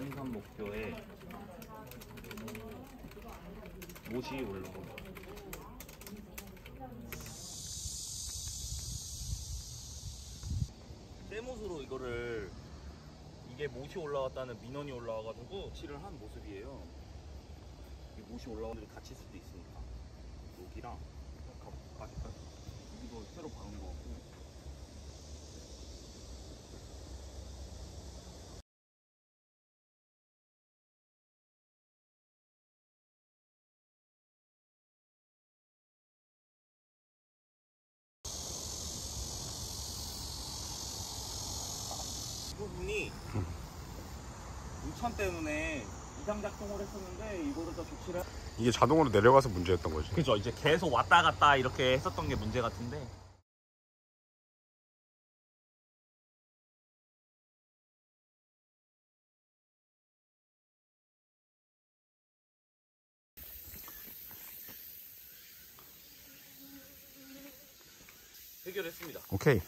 생산 목표에 못이 올라오고 세못으로 이거를 이게 못이 올라왔다는 민원이 올라와가지고 칠을 한 모습이에요. 이 못이 올라오면 다칠 수도 있으니까. 여기랑 바지까지 여기도 새로 박은 거 같고 이 부분이 우천 때문에 이상 작동을 했었는데 이거를 더 조치를 이게 자동으로 내려가서 문제였던 거지. 그죠 이제 계속 왔다 갔다 이렇게 했었던 게 문제 같은데 해결했습니다 오케이.